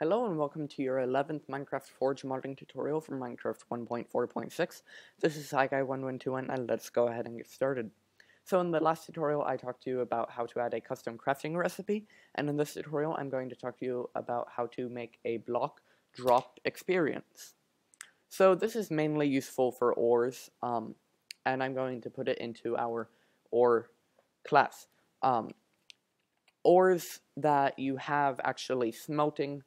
Hello and welcome to your 11th Minecraft Forge modding tutorial for Minecraft 1.4.6. This is SciGuy1121 and let's go ahead and get started. So in the last tutorial I talked to you about how to add a custom crafting recipe, and in this tutorial I'm going to talk to you about how to make a block drop experience. So this is mainly useful for ores, um, and I'm going to put it into our ore class. Um, ores that you have actually smelting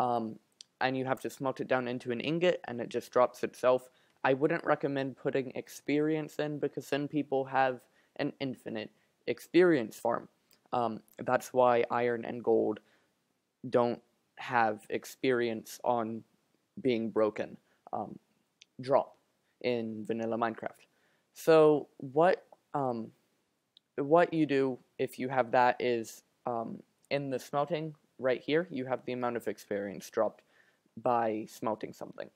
um, and you have to smelt it down into an ingot and it just drops itself. I wouldn't recommend putting experience in because then people have an infinite experience farm. Um, that's why iron and gold don't have experience on being broken um, drop in vanilla Minecraft. So what um, what you do if you have that is um, in the smelting right here, you have the amount of experience dropped by smelting something.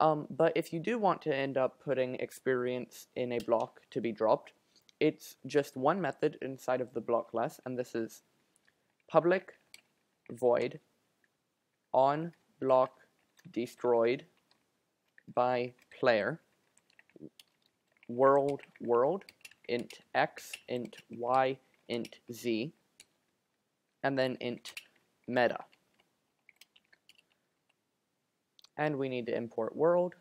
Um, but if you do want to end up putting experience in a block to be dropped, it's just one method inside of the block class, and this is public void on block destroyed by player world world int x int y int z and then int meta. And we need to import world.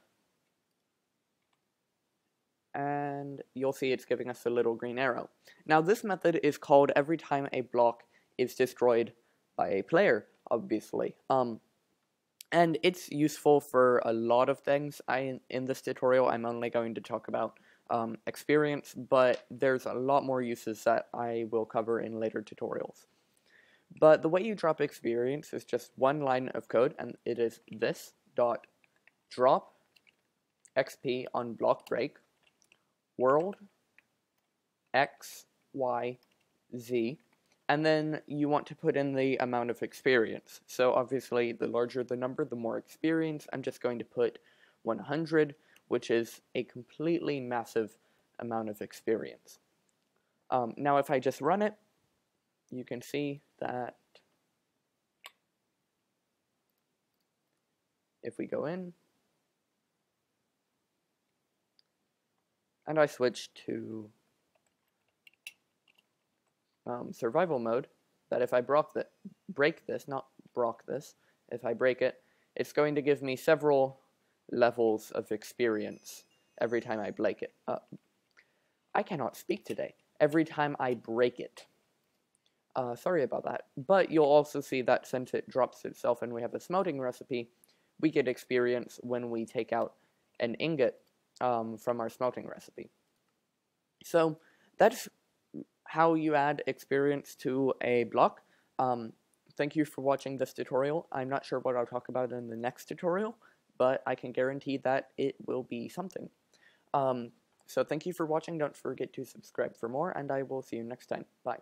And you'll see it's giving us a little green arrow. Now this method is called every time a block is destroyed by a player, obviously. Um, and it's useful for a lot of things. I In this tutorial, I'm only going to talk about um, experience, but there's a lot more uses that I will cover in later tutorials. But the way you drop experience is just one line of code, and it is this dot drop XP on block break world X Y Z, and then you want to put in the amount of experience. So obviously, the larger the number, the more experience. I'm just going to put 100, which is a completely massive amount of experience. Um, now, if I just run it, you can see that if we go in and I switch to um, survival mode, that if I the, break this, not broke this, if I break it, it's going to give me several levels of experience every time I break it. I cannot speak today. Every time I break it. Uh, sorry about that. But you'll also see that since it drops itself and we have a smelting recipe, we get experience when we take out an ingot um, from our smelting recipe. So that's how you add experience to a block. Um, thank you for watching this tutorial. I'm not sure what I'll talk about in the next tutorial, but I can guarantee that it will be something. Um, so thank you for watching. Don't forget to subscribe for more, and I will see you next time. Bye.